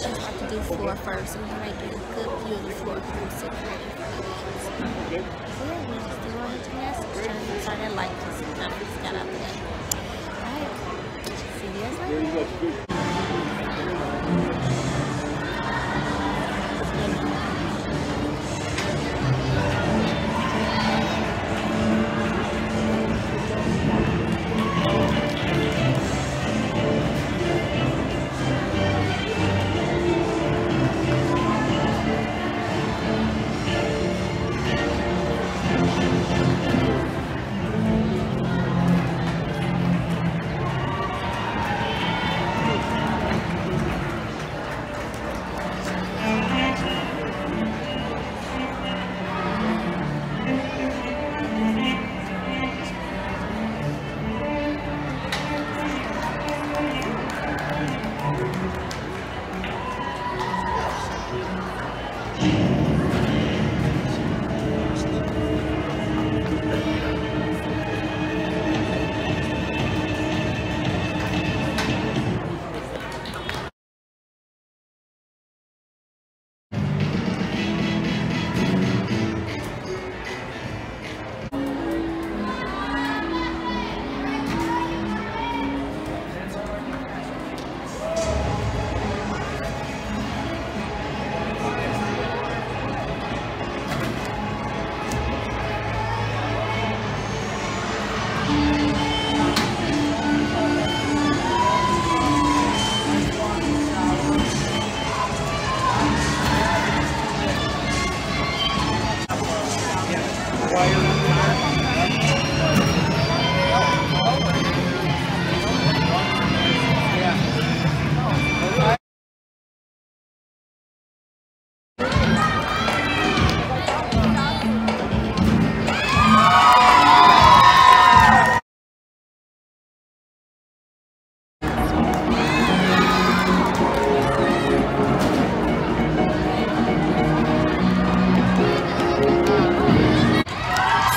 Think she's about to do floor first, so we might get a good view of the floor we for the we're just doing our gymnastics. To start that light because we just got out there. Alright. See you guys later.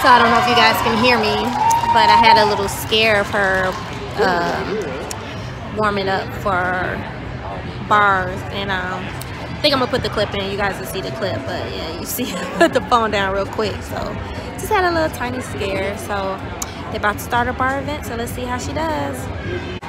So I don't know if you guys can hear me, but I had a little scare of her um, warming up for bars, and um, I think I'm gonna put the clip in. You guys will see the clip, but yeah, you see, put the phone down real quick. So just had a little tiny scare. So they're about to start a bar event, so let's see how she does.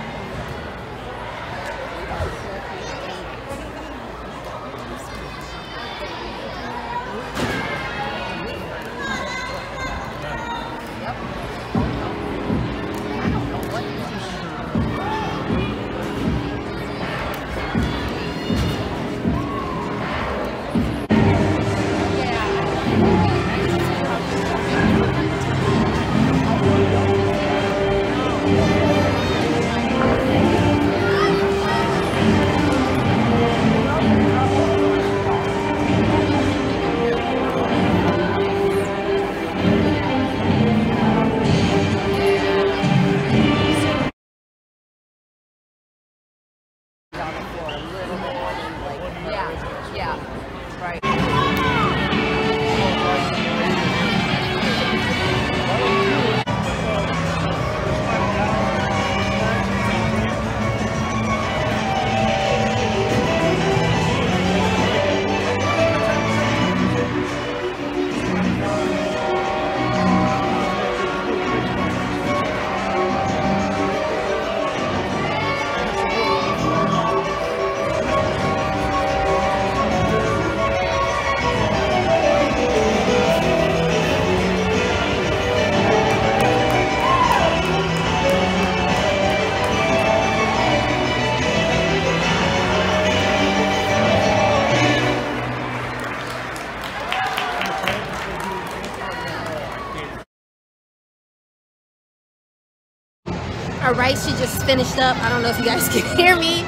All right, she just finished up. I don't know if you guys can hear me,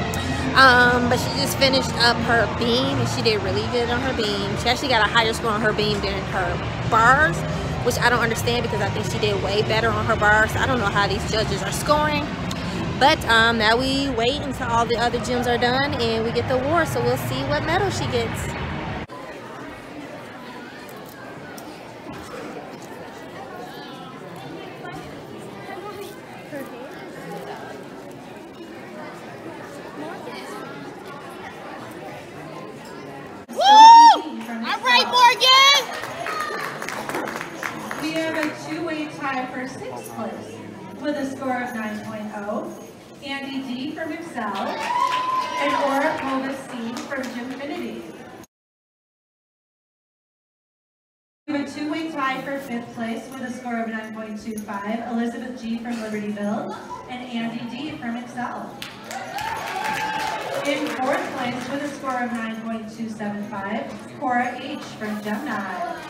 um, but she just finished up her beam, and she did really good on her beam. She actually got a higher score on her beam than her bars, which I don't understand because I think she did way better on her bars. I don't know how these judges are scoring. But um, now we wait until all the other gyms are done and we get the award. So we'll see what medal she gets. All right, Morgan! We have a two-way tie for sixth place with a score of 9.0. Andy D. from Excel and Aura Clovis C. from Gymfinity. We have a two-way tie for fifth place with a score of 9.25. Elizabeth G. from Libertyville and Andy D. from Excel. In fourth place with a score of 9.275, Cora H. from Gemini.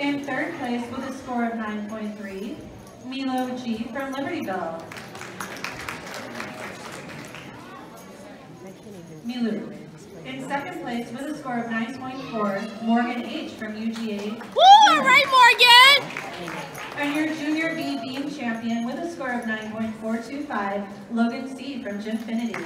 In third place with a score of 9.3, Milo G. from Libertyville. Milu. Place with a score of 9.4, Morgan H. from UGA. Woo! All right, Morgan! And your junior B beam champion with a score of 9.425, Logan C. from Gymfinity.